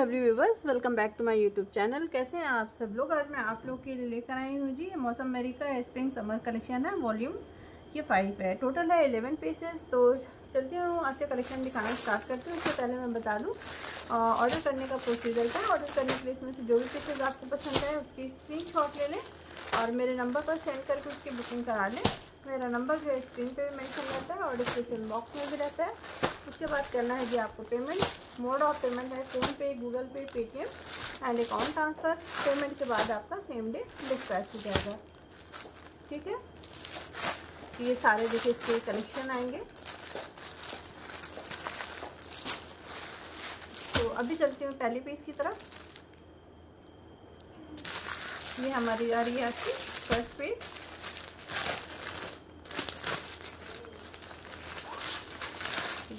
Lovely viewers welcome back to my YouTube channel कैसे हैं आप सब लोग? आज मैं आप लोग के लिए लेकर आई हूँ जी, मौसम मेरी का स्प्रिंग समर कलेक्शन है वॉल्यूम ये फाइव है। टोटल है एलेवन पीसेस तो चलती हूँ का कलेक्शन दिखाना स्टार्ट करती हूँ। उससे पहले मैं बता दूँ ऑर्डर करने का प्रोसीजर था ऑर्डर करने के लिए इसमें से जो भी पीसेज आपको पसंद है उसकी स्क्रीन ले लें और मेरे नंबर पर सेंड करके उसकी बुकिंग करा लें। मेरा नंबर जो है स्क्रीन पे भी मेंशन रहता है और डिस्क्रिप्शन बॉक्स में भी रहता है। उसके बाद करना है जी आपको पेमेंट मोड ऑफ़ पेमेंट है PhonePe Google Pay Paytm and account transfer payment के बाद आपका सेम डे डिस्पैच हो जाएगा। ठीक है? ये सारे देखिए इसके कलेक्शन आएँगे। तो अभी चलती हूँ पहले पीस की तरफ़। ये हमारी आ रही है आपकी फ़र्स्ट पीस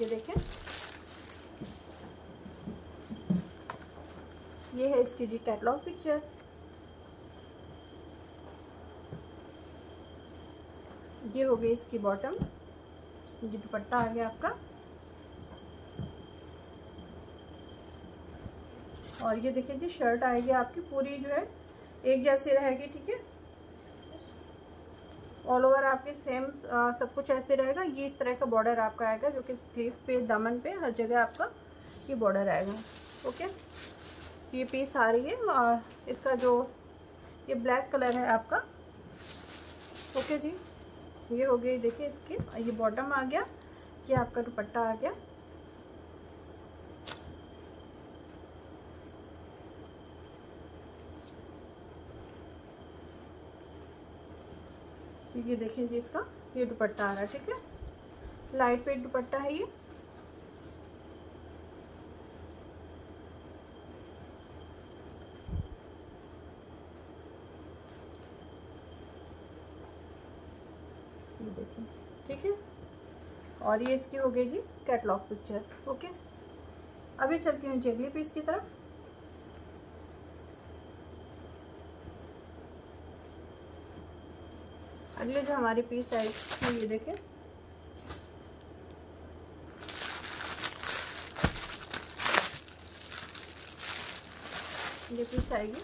ये देखें ये है इसकी जी कैटलॉग पिक्चर ये हो गई इसकी बॉटम ये दुपट्टा आ गया आपका। और ये देखिए जी शर्ट आएगी आपकी। पूरी जो है एक जैसी रहेगी, ठीक है? ऑल ओवर आपके सेम सब कुछ ऐसे रहेगा। ये इस तरह का बॉर्डर आपका आएगा जो कि स्लीव पे, दमन पे, हर जगह आपका ये बॉर्डर आएगा। ओके ये पीस आ रही है। और इसका जो ये ब्लैक कलर है आपका। ओके जी? ये हो गई, देखिए इसकी, ये बॉटम आ गया। ये आपका दुपट्टा आ गया। ये देखिए जी इसका, ये दुपट्टा आ रहा है, ठीक है? लाइट वेट दुपट्टा है ये। ठीक है? और ये इसकी हो गई जी कैटलॉग पिक्चर ओके अभी चलती हूँ जगली पीस की तरफ़। अगले जो हमारी पीस है ये देखें। ये पीस आएगी।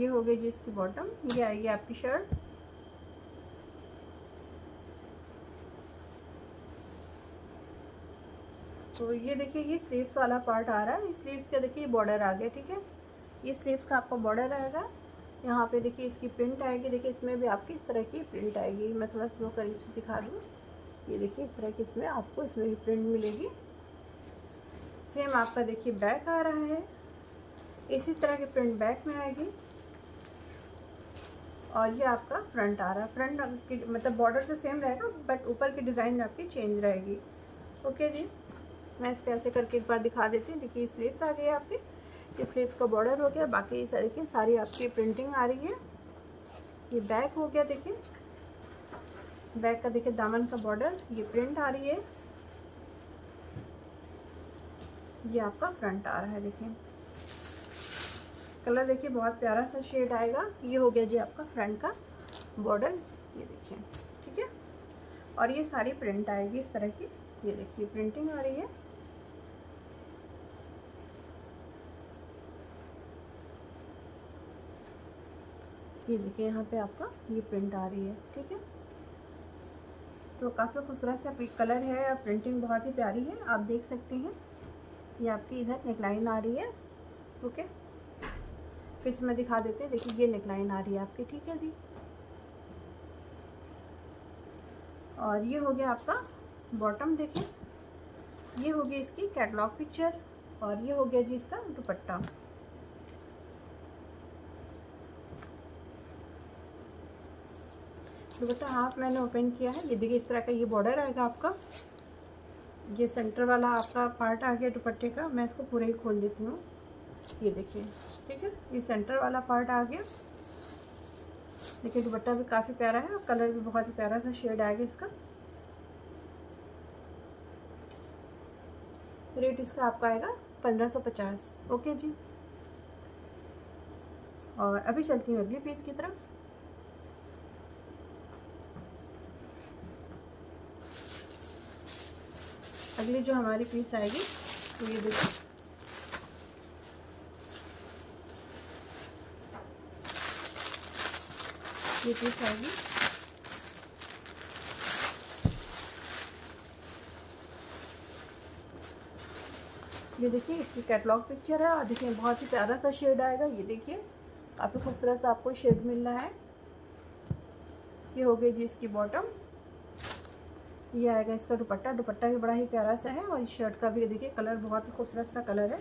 ये हो गई जी इसकी बॉटम ये आएगी आपकी शर्ट तो ये देखिए, ये स्लीव्स वाला पार्ट आ रहा है। स्लीव्स का देखिए बॉर्डर आ गया ठीक है? ये स्लीव्स का आपका बॉर्डर आएगा यहाँ पे देखिए, इसकी प्रिंट आएगी। देखिए, इसमें भी आपकी इस तरह की प्रिंट आएगी। मैं थोड़ा स्लो करीब से दिखा दूँ। ये देखिए, इस तरह की इसमें आपको इसमें भी प्रिंट मिलेगी। सेम आपका देखिए बैक आ रहा है। इसी तरह की प्रिंट बैक में आएगी। और ये आपका फ्रंट आ रहा है। फ्रंट मतलब बॉर्डर तो सेम रहेगा बट ऊपर की डिज़ाइन आपकी चेंज रहेगी। ओके जी? मैं इस पर ऐसे करके एक बार दिखा देती हूँ। देखिए स्लीव्स आ गई है आपकी स्लीव्स का बॉर्डर हो गया। बाकी इस देखिए सारी आपकी प्रिंटिंग आ रही है। ये बैक हो गया, देखिए। बैक का, देखिए, दामन का बॉर्डर ये प्रिंट आ रही है। ये आपका फ्रंट आ रहा है, देखिए। कलर देखिए, बहुत प्यारा सा शेड आएगा। ये हो गया जी आपका फ्रंट का बॉर्डर ये देखिए, ठीक है? और ये सारी प्रिंट आएगी इस तरह की। ये देखिए प्रिंटिंग आ रही है। ये देखिए, यहाँ पे आपका ये प्रिंट आ रही है, ठीक है? तो काफ़ी खूबसूरत सा कलर है और प्रिंटिंग बहुत ही प्यारी है, आप देख सकते हैं। ये आपकी इधर नेकलाइन आ रही है, ओके? फिर से मैं दिखा देती हूँ, देखिए ये नेकलाइन आ रही है आपकी, ठीक है जी? और ये हो गया आपका बॉटम देखिए। ये हो गई इसकी कैटलॉग पिक्चर और ये हो गया जी इसका दुपट्टा। दुपट्टा हाफ़ मैंने ओपन किया है। ये देखिए, इस तरह का ये बॉर्डर आएगा आपका। ये सेंटर वाला आपका पार्ट आ गया दुपट्टे का। मैं इसको पूरा ही खोल देती हूँ। ये देखिए, ठीक है? ये सेंटर वाला पार्ट आ गया। देखिए, दुपट्टा भी काफ़ी प्यारा है और कलर भी बहुत ही प्यारा सा शेड आएगा इसका। रेट इसका आपका आएगा पंद्रह सौ पचास। ओके जी? और अभी चलती हूँ अगली पीस की तरफ़। अगली जो हमारी पीस आएगी तो ये देखिए। ये पीस आएगी। ये देखिए, इसकी कैटलॉग पिक्चर है और देखिए, बहुत ही प्यारा सा शेड आएगा। ये देखिए, काफ़ी खूबसूरत सा आपको शेड मिल रहा है। ये हो गई जी इसकी बॉटम ये आएगा इसका दुपट्टा। दुपट्टा भी बड़ा ही प्यारा सा है और इस शर्ट का भी देखिए कलर बहुत ही खूबसूरत सा कलर है।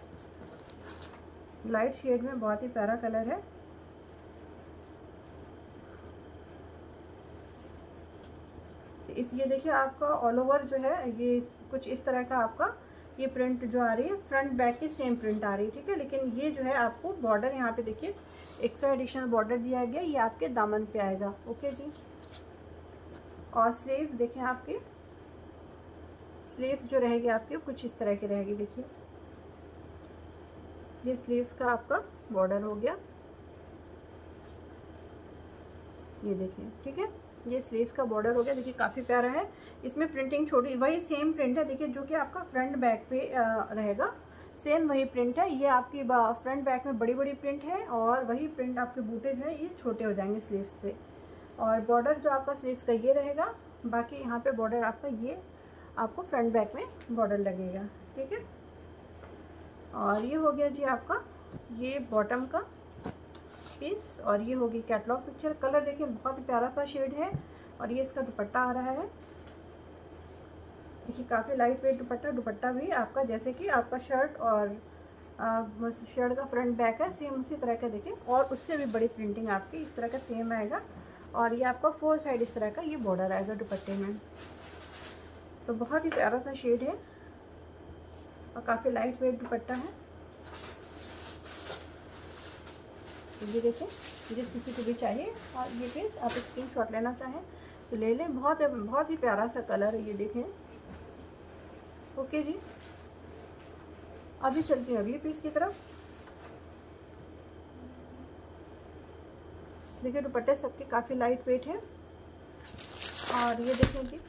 लाइट शेड में बहुत ही प्यारा कलर है। इस, ये देखिए आपका ऑल ओवर जो है, ये कुछ इस तरह का आपका ये प्रिंट जो आ रही है फ्रंट बैक की सेम प्रिंट आ रही है, ठीक है? लेकिन ये जो है आपको बॉर्डर यहाँ पे देखिए एक्स्ट्रा एडिशनल बॉर्डर दिया गया, ये आपके दामन पे आएगा ओके जी? और स्लीव्स देखें आपके। स्लीव्स जो रहेगी आपकी कुछ इस तरह की रहेगी, देखिए। ये स्लीव्स का आपका बॉर्डर हो गया। ये देखिए, ठीक है? ये स्लीव्स का बॉर्डर हो गया, देखिए, काफ़ी प्यारा है। इसमें प्रिंटिंग छोटी, वही सेम प्रिंट है, देखिए, जो कि आपका फ्रंट बैक पे रहेगा। सेम वही प्रिंट है, ये आपकी फ्रंट बैक में बड़ी बड़ी प्रिंट है और वही प्रिंट आपके बूटे जो है, ये छोटे हो जाएँगे स्लीव्स पे। और बॉर्डर जो आपका स्लीव्स का ये रहेगा, बाकी यहाँ पे बॉर्डर आपका ये आपको फ्रंट बैक में बॉर्डर लगेगा, ठीक है? और ये हो गया जी आपका, ये बॉटम का पीस और ये होगी कैटलॉग पिक्चर कलर देखिए, बहुत प्यारा सा शेड है और ये इसका दुपट्टा आ रहा है। देखिए, काफ़ी लाइट वेट दुपट्टा दुपट्टा भी आपका, जैसे कि आपका शर्ट और शर्ट का फ्रंट बैक है सेम उसी तरह का देखिए। और उससे भी बड़ी प्रिंटिंग आपकी इस तरह का सेम आएगा। और ये आपका फोर साइड इस तरह का ये बॉर्डर आएगा दुपट्टे में। तो बहुत ही प्यारा सा शेड है। और काफ़ी लाइट वेट दुपट्टा है। तो ये देखें जिस किसी को भी चाहिए, और ये पीस आप स्क्रीन शॉट लेना चाहें तो ले लें। बहुत बहुत ही प्यारा सा कलर है ये देखें। ओके जी। अभी चलती हूँ अगली पीस की तरफ़। देखिए, दुपट्टे सबके काफ़ी लाइट वेट है। और ये देखें जी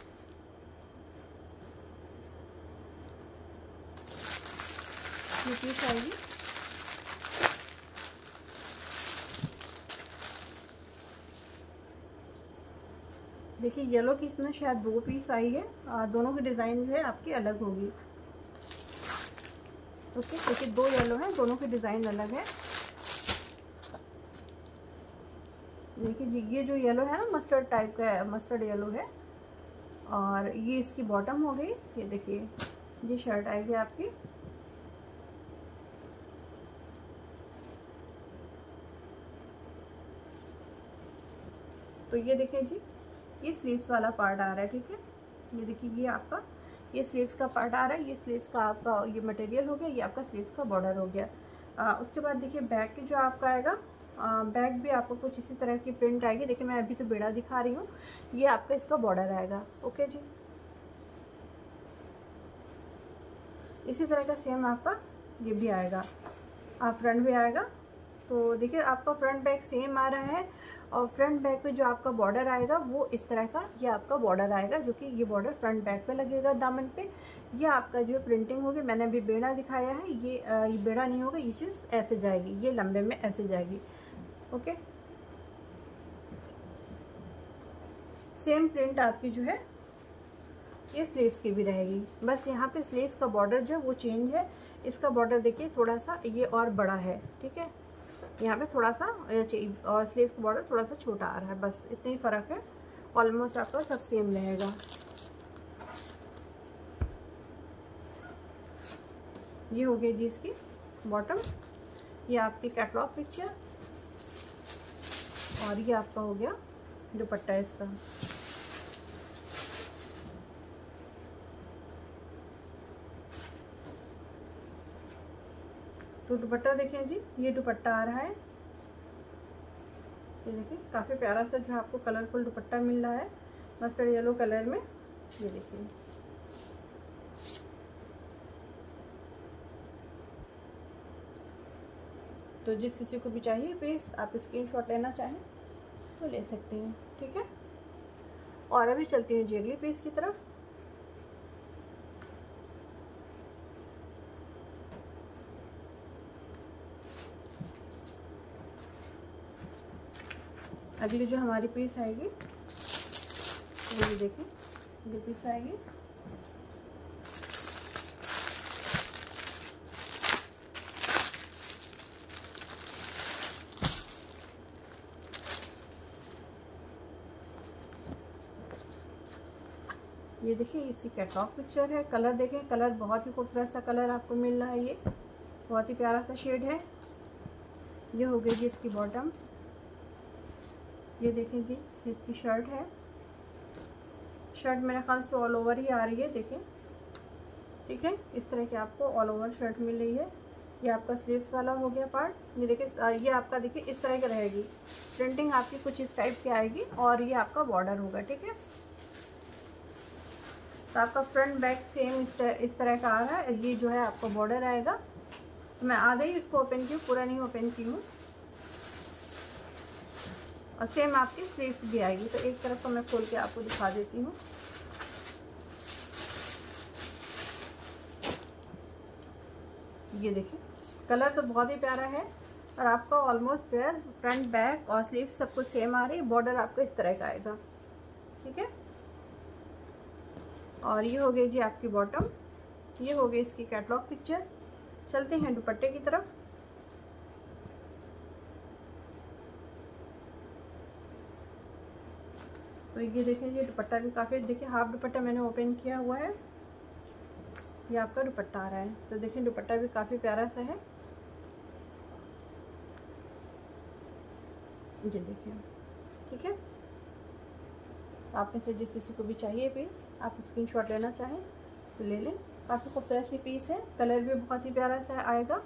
पीस आएगी देखिए येलो की इसमें शायद दो पीस आई है। आ, दोनों की डिज़ाइन जो है आपकी अलग होगी। ओके देखिए दो येलो है दोनों की डिज़ाइन अलग है। देखिए ये जो येलो है ना मस्टर्ड टाइप का मस्टर्ड येलो है। और ये इसकी बॉटम हो गई। ये देखिए ये शर्ट आएगी आपकी। तो ये देखिए जी ये स्लीव्स वाला पार्ट आ रहा है ठीक है? ये देखिए ये आपका ये स्लीव्स का पार्ट आ रहा है ये स्लीव्स का आपका ये मटेरियल हो गया ये आपका स्लीव्स का बॉर्डर हो गया। आ, उसके बाद देखिए बैक की जो आपका आएगा बैक भी आपको कुछ इसी तरह की प्रिंट आएगी। देखिए मैं अभी तो बेड़ा दिखा रही हूँ ये आपका इसका बॉर्डर आएगा ओके जी? इसी तरह का सेम आपका ये भी आएगा फ्रंट भी आएगा तो देखिए, आपका फ्रंट बैक सेम आ रहा है और फ्रंट बैक पे जो आपका बॉर्डर आएगा, वो इस तरह का, ये आपका बॉर्डर आएगा, जो कि ये बॉर्डर फ्रंट बैक पे लगेगा दामन पे। ये आपका जो प्रिंटिंग होगी, मैंने अभी बेड़ा दिखाया है, ये ये बेड़ा नहीं होगा, ये चीज़ ऐसे जाएगी, ये लंबे में ऐसे जाएगी, ओके? सेम प्रिंट आपकी जो है, ये स्लीव्स की भी रहेगी। बस यहाँ पे स्लीव्स का बॉर्डर जो है, वो चेंज है। इसका बॉर्डर देखिए, थोड़ा सा ये और बड़ा है, ठीक है? यहाँ पे थोड़ा सा और स्लीव का बॉर्डर थोड़ा सा छोटा आ रहा है, बस इतना ही फ़र्क है। ऑलमोस्ट आपका सब सेम रहेगा। ये हो गई जी इसकी बॉटम ये आपकी कैटलॉग पिक्चर और ये आपका हो गया दुपट्टा इसका। तो दुपट्टा देखें जी, ये दुपट्टा आ रहा है। ये देखिए, काफ़ी प्यारा सा जो आपको कलरफुल दुपट्टा मिल रहा है मस्टर्ड येलो कलर में। ये देखिए। तो जिस किसी को भी चाहिए पीस आप स्क्रीनशॉट लेना चाहें तो ले सकते हैं, ठीक है? और अभी चलती हूँ जी अगली पीस की तरफ़। अगली जो हमारी पीस आएगी, ये देखिए, ये पीस आएगी। ये देखिए इसकी कैटलॉग पिक्चर है। कलर देखें कलर बहुत ही खूबसूरत सा कलर आपको मिल रहा है ये। बहुत ही प्यारा सा शेड है। ये हो गई जी इसकी बॉटम ये देखें जी, इसकी शर्ट है। शर्ट मेरे ख्याल से ऑल ओवर ही आ रही है, देखें। ठीक है, इस तरह की आपको ऑल ओवर शर्ट मिल रही है। ये आपका स्लीव्स वाला हो गया पार्ट ये देखिए ये आपका देखिए इस तरह की रहेगी। प्रिंटिंग आपकी कुछ इस टाइप की आएगी और ये आपका बॉर्डर होगा, ठीक है? तो आपका फ्रंट बैक सेम इस तरह का आ रहा है। ये जो है आपका बॉर्डर आएगा। मैं आधा ही इसको ओपन की पूरा नहीं ओपन की हूँ। और सेम आपकी स्लीव्स भी आएगी। तो एक तरफ़ को मैं खोल के आपको दिखा देती हूँ। ये देखिए कलर तो बहुत ही प्यारा है और आपका ऑलमोस्ट जो है फ्रंट बैक और स्लीव सब कुछ सेम आ रही है। बॉर्डर आपको इस तरह का आएगा। ठीक है? और ये हो गई जी आपकी बॉटम ये हो गई इसकी कैटलॉग पिक्चर चलते हैं दुपट्टे की तरफ़। तो ये देखें, ये दुपट्टा भी काफ़ी, देखिए हाफ़ दुपट्टा मैंने ओपन किया हुआ है। ये आपका दुपट्टा आ रहा है। तो देखिए दुपट्टा भी काफ़ी प्यारा सा है। ये देखिए, ठीक है? आप में से जिस किसी को भी चाहिए पीस आप स्क्रीनशॉट लेना चाहें तो ले लें। काफ़ी खूबसूरत सी पीस है। कलर भी बहुत ही प्यारा सा आएगा।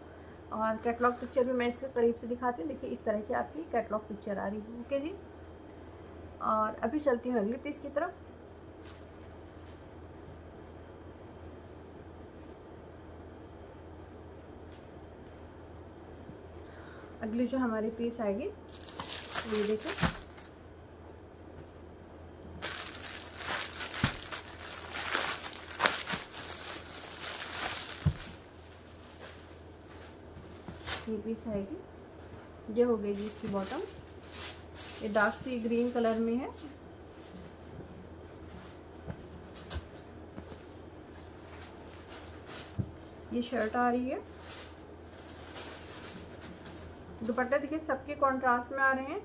और कैटलॉग पिक्चर भी मैं इसके करीब से दिखाती हूँ। देखिए, इस तरह की आपकी कैटलॉग पिक्चर आ रही है। ओके जी? और अभी चलती हूँ अगली पीस की तरफ़। अगली जो हमारी पीस आएगी, ये देखो ये पीस आएगी। ये हो गई जी इसकी बॉटम ये डार्क सी ग्रीन कलर में है। ये शर्ट आ रही है। दुपट्टा देखिए, सबके कॉन्ट्रास्ट में आ रहे हैं।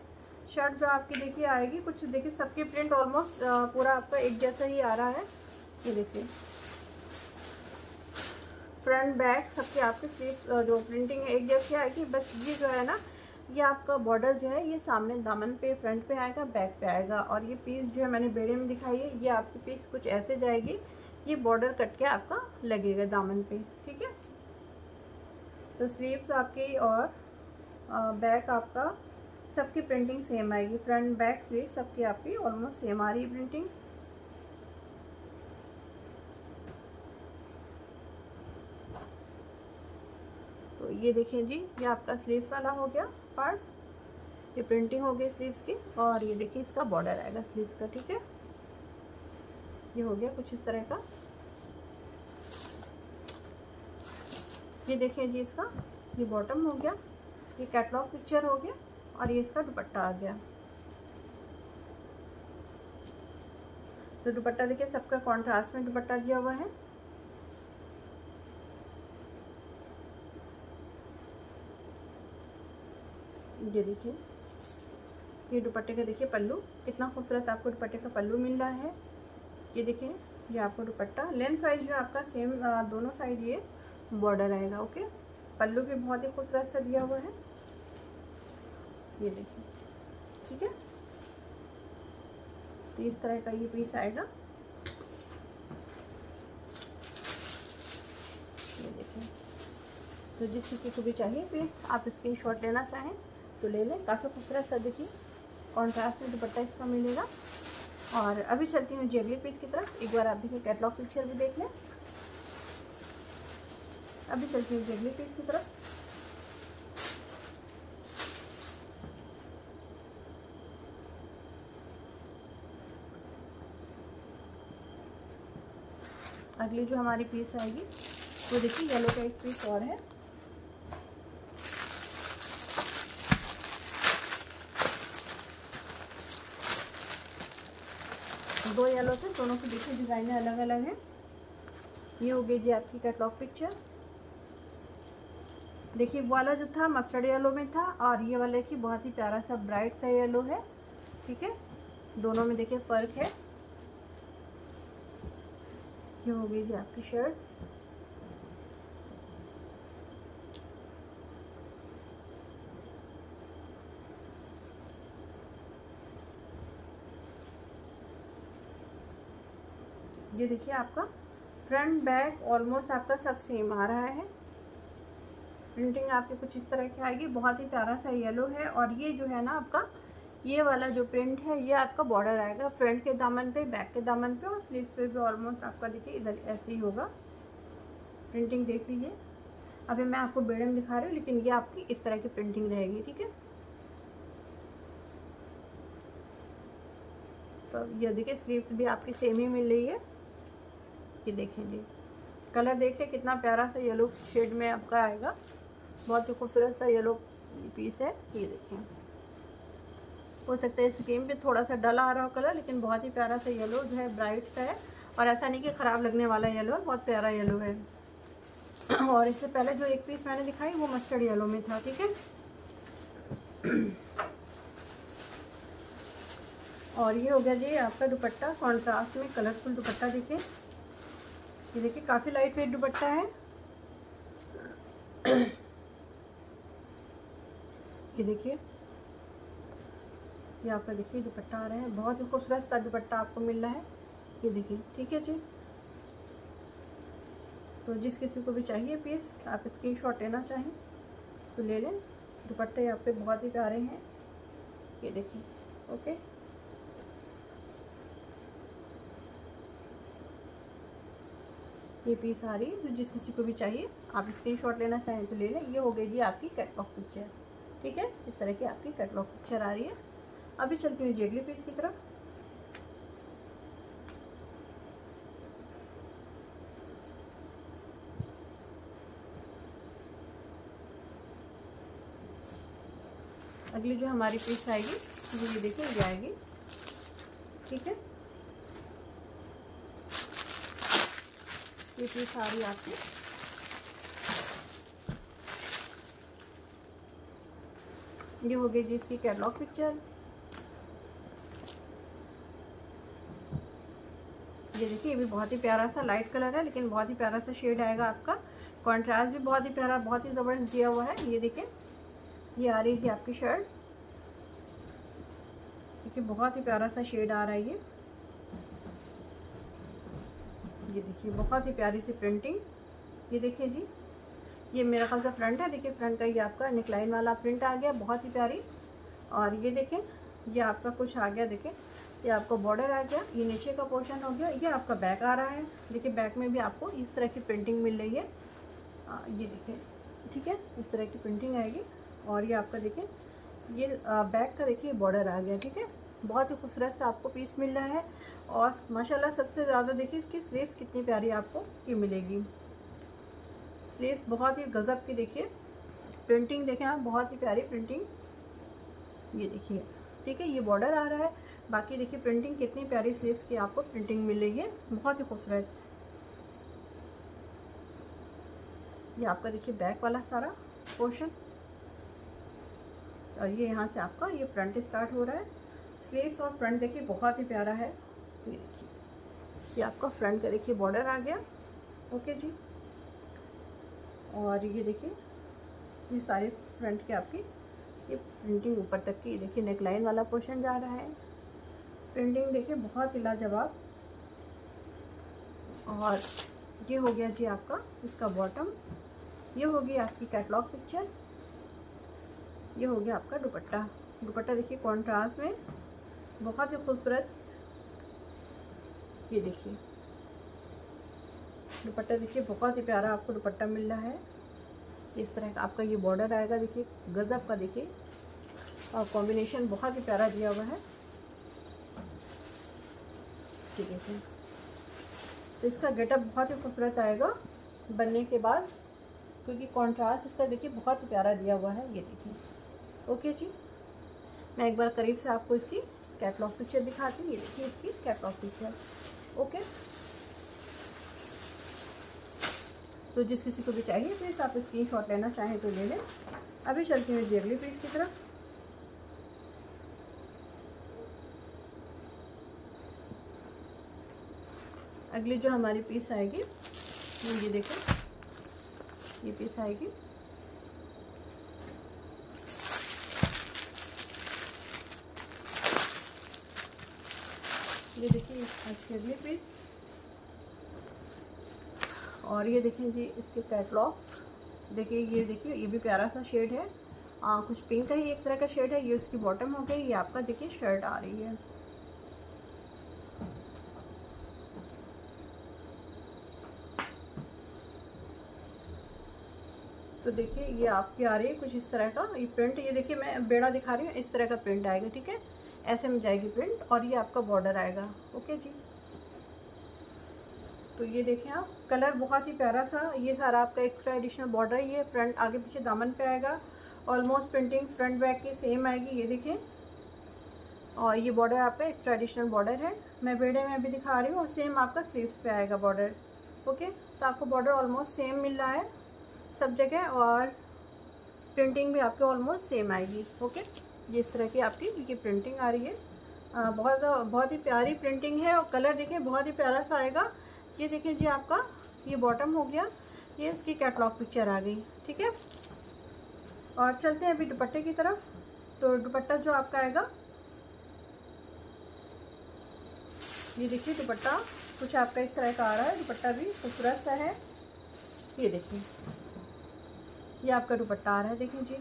शर्ट जो आपकी देखिए आएगी, कुछ देखिए, सबके प्रिंट ऑलमोस्ट पूरा आपका एक जैसा ही आ रहा है। ये देखिए। फ्रंट बैक सबके आपके स्लीव जो प्रिंटिंग है, एक जैसी आएगी। बस ये जो है ना ये आपका बॉर्डर जो है, ये सामने दामन पे फ्रंट पे आएगा बैक पे आएगा। और ये पीस जो है मैंने बेड़े में दिखाई है, ये आपकी पीस कुछ ऐसे जाएगी, ये बॉर्डर कट के आपका लगेगा दामन पे, ठीक है? तो स्लीव्स आपकी और बैक आपका सबकी प्रिंटिंग सेम आएगी। फ्रंट बैक स्लीव सबकी आपकी ऑलमोस्ट सेम आ रही है प्रिंटिंग तो ये देखिए जी, ये आपका स्लीव्स वाला हो गया। पार्ट ये प्रिंटिंग हो गई स्लीव्स की और ये देखिए इसका बॉर्डर आएगा स्लीव्स का, ठीक है? ये हो गया कुछ इस तरह का। ये देखिए जी इसका, ये बॉटम हो गया, ये कैटलॉग पिक्चर हो गया और ये इसका दुपट्टा आ गया। तो दुपट्टा देखिए सबका कॉन्ट्रास्ट में दुपट्टा दिया हुआ है। ये देखिए। ये दुपट्टे का देखिए पल्लू, कितना खूबसूरत आपको दुपट्टे का पल्लू मिल रहा है। ये देखिए, ये आपको दुपट्टा। लेंथ साइज़ जो आपका सेम दोनों साइड ये बॉर्डर आएगा ओके पल्लू भी बहुत ही खूबसूरत सा दिया हुआ है। ये देखिए, ठीक है? तो इस तरह का ये पीस आएगा। ये देखिए तो जिस किसी को भी चाहिए पीस आप स्क्रीन शॉट लेना चाहें। तो ले लें। काफ़ी खूबसूरत सा देखिए। कॉन्ट्रास्ट में दुपट्टा इसका मिलेगा। और अभी चलती हूँ जी अगली पीस की तरफ़। एक बार आप देखिए कैटलॉग पिक्चर भी देख लें। अभी चलती हूँ जी अगली पीस की तरफ़। अगली जो हमारी पीस आएगी, वो देखिए येलो का एक पीस और है। दो येलो थे, दोनों के देखिए डिज़ाइने अलग अलग हैं। ये हो गई जी आपकी कैटलॉग पिक्चर देखिए वाला जो था मस्टर्ड येलो में था, और ये वाला की बहुत ही प्यारा सा ब्राइट सा येलो है, ठीक है? दोनों में देखिए फ़र्क है। ये हो गई जी आपकी शर्ट ये देखिए आपका फ्रंट बैक ऑलमोस्ट आपका सब सेम आ रहा है। प्रिंटिंग आपकी कुछ इस तरह की आएगी। बहुत ही प्यारा सा येलो है और ये जो है ना आपका, ये वाला जो प्रिंट है, ये आपका बॉर्डर आएगा। फ्रंट के दामन पे बैक के दामन पे और स्लीव्स पे भी ऑलमोस्ट आपका देखिए इधर ऐसे ही होगा। प्रिंटिंग देख लीजिए। अभी मैं आपको बेड़म दिखा रही हूँ, लेकिन ये आपकी इस तरह की प्रिंटिंग रहेगी, ठीक है? तो ये देखिए स्लीव्स भी आपकी सेम ही मिल रही है। ये देखें जी कलर देख लें, कितना प्यारा सा येलो शेड में आपका आएगा। बहुत ही खूबसूरत सा येलो पीस है, ये देखें। हो सकता है स्कीम पे थोड़ा सा डल आ रहा हो कलर लेकिन बहुत ही प्यारा सा येलो जो है ब्राइट सा है। और ऐसा नहीं कि ख़राब लगने वाला येलो है, बहुत प्यारा येलो है। और इससे पहले जो एक पीस मैंने दिखाई, वो मस्टर्ड येलो में था, ठीक है? और ये हो गया जी आपका दुपट्टा कॉन्ट्रास्ट में कलरफुल दुपट्टा देखिए ये देखिए, काफ़ी लाइट वेट दुपट्टा है। ये देखिए, यहाँ पर देखिए दुपट्टा आ रहा है। बहुत ही खूबसूरत सा दुपट्टा आपको मिल रहा है। ये देखिए, ठीक है जी। तो जिस किसी को भी चाहिए पीस आप स्क्रीन शॉट लेना चाहें तो ले लें। दुपट्टे यहाँ पे बहुत ही प्यारे हैं। ये देखिए ओके ये पीस आ रही है तो जिस किसी को भी चाहिए, आप स्क्रीन शॉट लेना चाहें तो ले लें। ये हो गई जी आपकी कैटलॉग पिक्चर ठीक है? इस तरह की आपकी कैटलॉग पिक्चर आ रही है। अभी चलती हूँ जेगली पीस की तरफ़। अगली जो हमारी पीस आएगी ये देखिए, ये आएगी, ठीक है? आ रही आपकी। ये हो गई जी इसकी कैटलॉग पिक्चर ये देखिए, ये भी बहुत ही प्यारा सा लाइट कलर है, लेकिन बहुत ही प्यारा सा शेड आएगा आपका। कॉन्ट्रास्ट भी बहुत ही प्यारा, बहुत ही ज़बरदस्त दिया हुआ है। ये देखिए, ये आ रही जी आपकी शर्ट देखिए, बहुत ही प्यारा सा शेड आ रहा है ये। ये देखिए बहुत ही प्यारी सी प्रिंटिंग ये देखिए जी ये मेरा ख्याल से फ्रंट है। देखिए फ्रंट का ये आपका निकलाइन वाला प्रिंट आ गया बहुत ही प्यारी। और ये देखें ये आपका कुछ आ गया देखें ये आपका बॉर्डर आ गया ये नीचे का पोर्शन हो गया ये आपका बैक आ रहा है। देखिए बैक में भी आपको इस तरह की प्रिंटिंग मिल रही है। आ, ये देखिए ठीक है इस तरह की प्रिंटिंग आएगी। और ये आपका देखिए ये बैक का देखिए बॉर्डर आ गया ठीक है। बहुत ही खूबसूरत सा आपको पीस मिल रहा है। और माशाल्लाह सबसे ज़्यादा देखिए इसकी स्लीव्स कितनी प्यारी आपको ये मिलेगी। स्लीव्स बहुत ही गज़ब की देखिए। प्रिंटिंग देखें आप, बहुत ही प्यारी प्रिंटिंग ये देखिए, ठीक है, ये बॉर्डर आ रहा है। बाकी देखिए प्रिंटिंग कितनी प्यारी स्लीव्स की आपको प्रिंटिंग मिलेगी। बहुत ही खूबसूरत। ये आपका देखिए बैक वाला सारा पोर्शन और ये यहाँ से आपका ये फ्रंट स्टार्ट हो रहा है। स्लीव्स और फ्रंट देखिए, बहुत ही प्यारा है। ये देखिए, ये आपका फ्रंट का देखिए बॉर्डर आ गया। ओके जी। और ये देखिए, ये सारे फ्रंट के आपकी, ये प्रिंटिंग ऊपर तक की देखिए नेकलाइन वाला पोर्शन जा रहा है। प्रिंटिंग देखिए, बहुत ही लाजवाब। और ये हो गया जी आपका, इसका बॉटम ये हो गई आपकी कैटलॉग पिक्चर ये हो गया आपका दुपट्टा। दुपट्टा देखिए कॉन्ट्रास्ट में। बहुत ही खूबसूरत। ये देखिए। दुपट्टा देखिए, बहुत ही प्यारा आपको दुपट्टा मिल रहा है। इस तरह का आपका ये बॉर्डर आएगा, देखिए, गज़ब का देखिए। और कॉम्बिनेशन बहुत ही प्यारा दिया हुआ है। ठीक है तो इसका गेटअप बहुत ही खूबसूरत आएगा बनने के बाद, क्योंकि कॉन्ट्रास्ट इसका देखिए बहुत ही प्यारा दिया हुआ है, ये देखिए। ओके जी। मैं एक बार करीब से आपको इसकी कैटलॉग पिक्चर दिखाती हूँ, ये देखिए इसकी कैटलॉग पिक्चर ओके तो जिस किसी को भी चाहिए प्लीज़ आप स्क्रीन शॉट लेना चाहें तो ले लें। अभी चलती हूँ जी अगली पीस की तरफ़। अगली जो हमारी पीस आएगी, ये देखें ये पीस आएगी। ये देखिए आज की अगली पीस और ये देखिए जी इसके कैटलॉग देखिए ये देखिए ये भी प्यारा सा शेड है. आ, कुछ पिंक का ही एक तरह का शेड है ये इसकी बॉटम हो गई ये आपका देखिए शर्ट आ रही है. तो देखिए ये आपकी आ रही है कुछ इस तरह का. ये प्रिंट ये देखिए मैं बेड़ा दिखा रही हूँ इस तरह का प्रिंट आएगा ठीक है? ऐसे में जाएगी प्रिंट और ये आपका बॉर्डर आएगा। ओके जी? तो ये देखें आप कलर बहुत ही प्यारा सा, ये सारा आपका एक्स्ट्रा एडिशनल बॉर्डर ये फ्रंट आगे पीछे दामन पे आएगा। ऑलमोस्ट प्रिंटिंग फ्रंट बैक की सेम आएगी, ये देखें। और ये बॉर्डर आपका एक्स्ट्रा एडिशनल बॉर्डर है। मैं बेड़े में भी दिखा रही हूँ और सेम आपका स्लीव्स पे आएगा बॉर्डर ओके तो आपको बॉर्डर ऑलमोस्ट सेम मिल रहा है, सब जगह, और प्रिंटिंग भी आपके ऑलमोस्ट सेम आएगी। ओके जिस तरह की आपकी ये प्रिंटिंग आ रही है। आ, बहुत बहुत ही प्यारी प्रिंटिंग है और कलर देखें बहुत ही प्यारा सा आएगा। ये देखिए जी आपका ये बॉटम हो गया। ये इसकी कैटलॉग पिक्चर आ गई ठीक है? और चलते हैं अभी दुपट्टे की तरफ़। तो दुपट्टा जो आपका आएगा ये देखिए दुपट्टा कुछ आपका इस तरह का आ रहा है दुपट्टा भी खूबसूरत सा है। ये देखिए ये आपका दुपट्टा आ रहा है देखिए जी।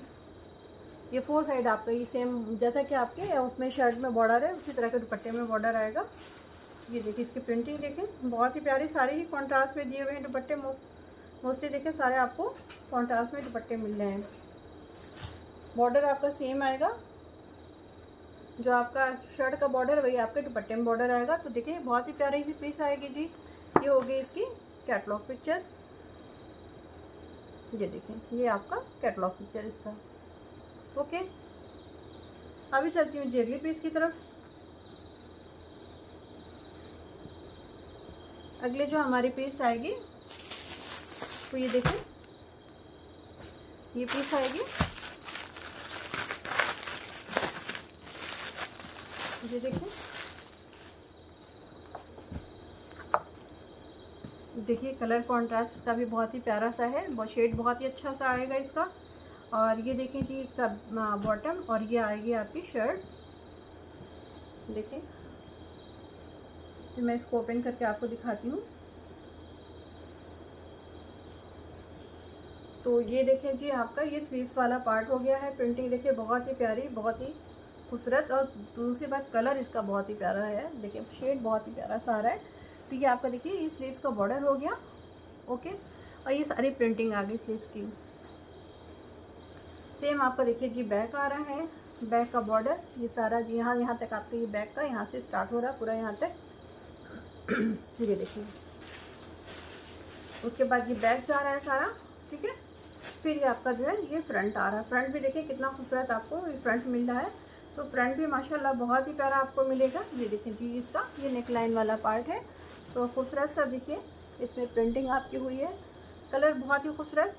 ये फोर साइड आपका, ये सेम जैसा कि आपके, उसमें शर्ट में बॉर्डर है, उसी तरह के दुपट्टे में बॉर्डर आएगा। ये देखिए, इसकी प्रिंटिंग देखें बहुत ही प्यारी, सारे ही कॉन्ट्रास्ट में दिए हुए हैं दुपट्टे मोस्टली देखें सारे आपको कॉन्ट्रास्ट में दुपट्टे मिल रहे हैं। बॉर्डर आपका सेम आएगा। जो आपका शर्ट का बॉर्डर वही आपके दुपट्टे में बॉर्डर आएगा। तो देखिए, बहुत ही प्यारी सी पीस आएगी जी। ये होगी इसकी कैटलॉग पिक्चर ये देखें ये आपका कैटलॉग पिक्चर इसका। ओके। अभी चलती हूँ जेगली पीस की तरफ़। अगले जो हमारी पीस आएगी तो ये देखें। ये पीस आएगी। ये देखें। देखिए, कलर कॉन्ट्रास्ट का भी बहुत ही प्यारा सा है शेड बहुत ही अच्छा सा आएगा इसका। और ये देखें जी इसका बॉटम और ये आएगी आपकी शर्ट देखिए फिर मैं इसको ओपन करके आपको दिखाती हूँ। तो ये देखें जी आपका ये स्लीव्स वाला पार्ट हो गया है। प्रिंटिंग देखिए बहुत ही प्यारी, बहुत ही खूबसूरत और दूसरी बात कलर इसका बहुत ही प्यारा है। देखिए शेड बहुत ही प्यारा सा आ रहा है। तो ये आपका देखिए, ये स्लीव्स का बॉर्डर हो गया। ओके और ये सारी प्रिंटिंग आ गई स्लीव्स की। सेम आपका देखिए जी बैक आ रहा है। बैक का बॉर्डर ये सारा जी, यहाँ यहाँ तक आपके ये बैक का यहाँ से स्टार्ट हो रहा है, पूरा यहाँ तक। ये देखिए। उसके बाद ये बैक जा रहा है सारा, ठीक है? फिर ये आपका जो है, ये फ्रंट आ रहा है। फ्रंट भी देखिए, कितना खूबसूरत आपको फ्रंट मिल रहा है। तो फ्रंट भी माशाल्लाह बहुत ही प्यारा आपको मिलेगा। ये देखिए जी, इसका, ये नेक लाइन वाला पार्ट है। तो खूबसूरत सा देखिए, इसमें प्रिंटिंग आपकी हुई है। कलर बहुत ही खूबसूरत।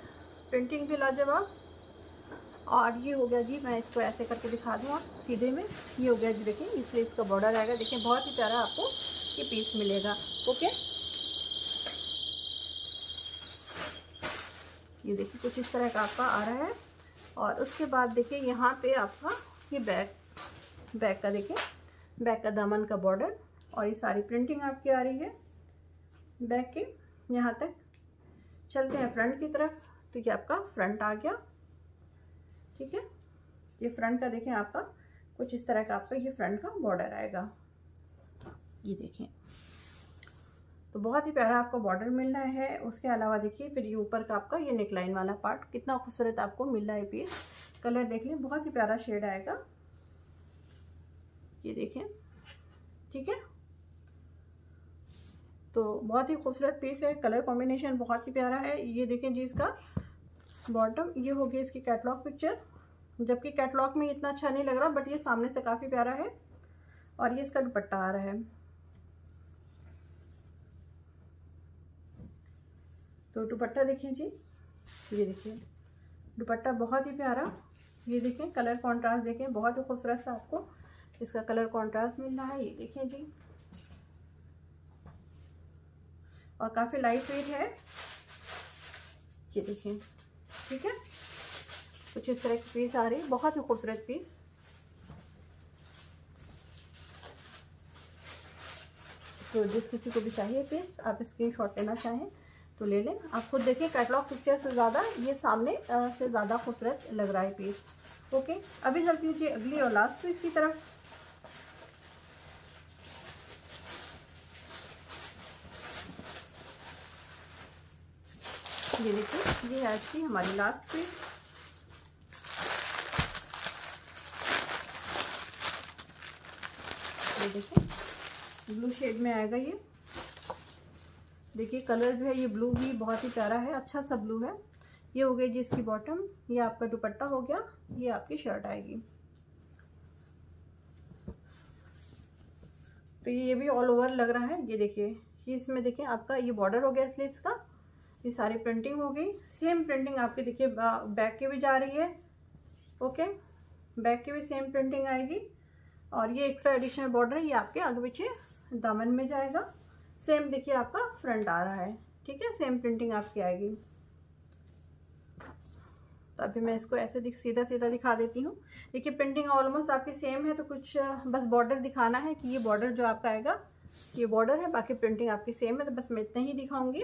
प्रिंटिंग भी लाजवाब। और ये हो गया जी, मैं इसको ऐसे करके दिखा दूँ आप सीधे में। ये हो गया जी, देखिए इसलिए इसका बॉर्डर आएगा। देखिए, बहुत ही प्यारा आपको ये पीस मिलेगा। ओके ये देखिए, कुछ इस तरह का आपका आ रहा है। और उसके बाद देखिए, यहाँ पे आपका ये बैक बैक का देखिए बैक का दामन का बॉर्डर और ये सारी प्रिंटिंग आपकी आ रही है। बैक के यहाँ तक। चलते हैं फ्रंट की तरफ़। तो ये आपका फ्रंट आ गया। ठीक है? ये फ्रंट का देखें आपका, कुछ इस तरह का आपका ये फ्रंट का बॉर्डर आएगा। ये देखें। तो बहुत ही प्यारा आपको बॉर्डर मिल रहा है। उसके अलावा देखिए, फिर ये ऊपर का आपका ये नेकलाइन वाला पार्ट कितना खूबसूरत आपको मिल रहा है पीस कलर देख लें, बहुत ही प्यारा शेड आएगा। ये देखें, ठीक है? तो बहुत ही खूबसूरत पीस है। कलर कॉम्बिनेशन बहुत ही प्यारा है। ये देखें जी इसका बॉटम ये हो गई इसकी कैटलॉग पिक्चर जबकि कैटलॉग में इतना अच्छा नहीं लग रहा बट ये सामने से काफ़ी प्यारा है और ये इसका दुपट्टा आ रहा है। तो दुपट्टा देखिए जी, ये देखिए। दुपट्टा बहुत ही प्यारा। ये देखें कलर कॉन्ट्रास्ट देखें बहुत ही खूबसूरत सा आपको इसका कलर कॉन्ट्रास्ट मिल रहा है। ये देखें जी। और काफ़ी लाइट वेट है। ये देखें ठीक है? कुछ इस तरह की पीस आ रही है, बहुत ही खूबसूरत पीस तो जिस किसी को भी चाहिए पीस आप स्क्रीन शॉट लेना चाहें तो ले लें। आप खुद देखिए कैटलॉग पिक्चर से ज़्यादा, ये सामने से ज़्यादा खूबसूरत लग रहा है पीस ओके अभी चलती हूँ अगली और लास्ट पीस की तरफ़ ये देखिए, ये आज की हमारी लास्ट पीस ये देखिए ब्लू शेड में आएगा ये। देखिए कलर जो है ये ब्लू भी बहुत ही प्यारा है अच्छा सा ब्लू है। ये हो गई जी इसकी बॉटम ये आपका दुपट्टा हो गया, ये आपकी शर्ट आएगी। तो ये भी ऑल ओवर लग रहा है। ये देखिए इसमें देखिए, आपका ये बॉर्डर हो गया स्लीव्स का ये सारी प्रिंटिंग हो गई। सेम प्रिंटिंग आपकी देखिए बैक की भी जा रही है। ओके बैक की भी सेम प्रिंटिंग आएगी। और ये एक्स्ट्रा एडिशनल बॉर्डर ये आपके आगे पीछे दामन में जाएगा। सेम देखिए आपका फ्रंट आ रहा है। ठीक है? सेम प्रिंटिंग आपकी आएगी। तो अभी मैं इसको ऐसे दिख सीधा सीधा दिखा देती हूँ। देखिए प्रिंटिंग ऑलमोस्ट आपकी सेम है तो कुछ, बस बॉर्डर दिखाना है कि ये बॉर्डर जो आपका आएगा, ये बॉर्डर है, बाकी प्रिंटिंग आपकी सेम है तो बस मैं इतना ही दिखाऊँगी।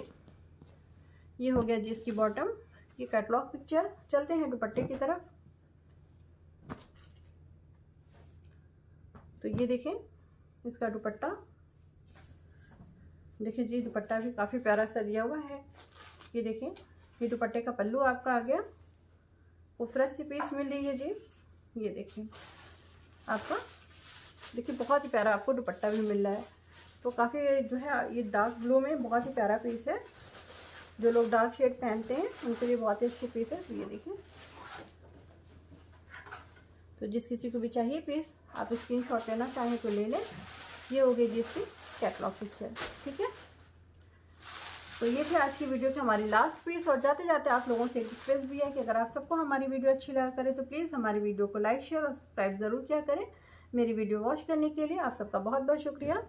ये हो गया जी इसकी बॉटम ये कैटलॉग पिक्चर चलते हैं दुपट्टे की तरफ़। तो ये देखें, इसका दुपट्टा। देखिए जी, दुपट्टा भी काफ़ी प्यारा सा दिया हुआ है। ये देखें, ये दुपट्टे का पल्लू आपका आ गया। खूबसूरत सी पीस मिल रही है जी। ये देखें, आपका। देखिए, बहुत ही प्यारा आपको दुपट्टा भी मिल रहा है। तो काफ़ी जो है, ये डार्क ब्लू में बहुत ही प्यारा पीस है। जो लोग डार्क शेड पहनते हैं, उनके लिए बहुत ही अच्छी पीस है। तो ये देखिए। तो जिस किसी को भी चाहिए पीस आप स्क्रीन शॉट लेना, चाहें तो ले लें। ये हो गई जी इसकी कैटलॉग पिक्चर ठीक है? तो ये थे आज की वीडियो की हमारी लास्ट पीस और जाते जाते आप लोगों से एक रिक्वेस्ट भी है कि अगर आप सबको हमारी वीडियो अच्छी लगा करें तो प्लीज़ हमारी वीडियो को लाइक शेयर और सब्सक्राइब ज़रूर किया करें। मेरी वीडियो वॉच करने के लिए आप सबका बहुत बहुत शुक्रिया।